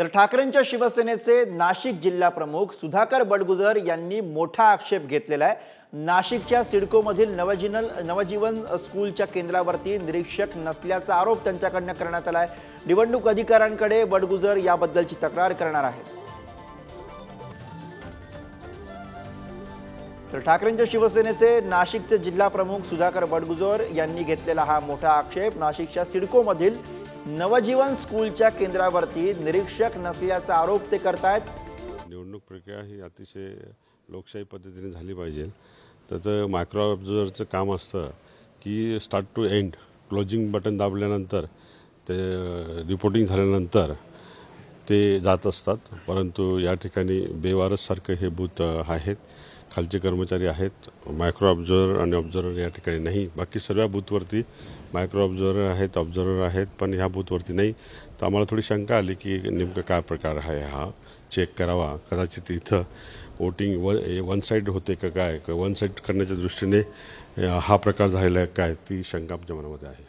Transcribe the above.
तर ठाकरेंच्या शिवसेनेचे नाशिक जिल्हा प्रमुख सुधाकर बडगुजर यांनी मोठा आक्षेप घेतलेला आहे. नाशिकच्या सिडकोमधील नवजिनल नवजीवन स्कूलच्या केंद्रावरती निरीक्षक नसल्याचा आरोप त्यांच्याकडनं करण्यात आला आहे. निवडणूक अधिकाऱ्यांकडे बडगुजर याबद्दलची तक्रार करणार आहेत. तर ठाकरेंच्या शिवसेनेचे नाशिकचे जिल्हा प्रमुख सुधाकर बडगुजोर यांनी घेतलेला हा मोठा आक्षेप. नाशिकच्या सिडकोमधील नवजीवन स्कूलच्या केंद्रावरती निरीक्षक नसल्याचा आरोप ते करतायत. निवडणूक प्रक्रिया ही अतिशय लोकशाही पद्धतीने झाली पाहिजे. तर ते मायक्रो ऑब्झर्वरचं काम असतं की start to end closing button दाबल्यानंतर ते रिपोर्टिंग झाल्यानंतर ते जात असतात. परंतु या ठिकाणी बेवारससारखं हे बूथ आहेत. खालचे कर्मचारी आहेत. मायक्रो ऑब्झर्वर आणि ऑब्झर्वर या ठिकाणी नाही. बाकी सर्व बूथवरती मायक्रो ऑब्झर्वर आहेत ऑब्झर्वर आहेत पण ह्या बूथवरती नाही. तर आम्हाला थोडी शंका आली की नेमकं काय प्रकार आहे हा. चेक करावा. कदाचित इथं वोटिंग व वन साईड होते का काय? का वन साईड करण्याच्या दृष्टीने हा प्रकार झालेला आहे काय? ती शंका आमच्या मनामध्ये आहे.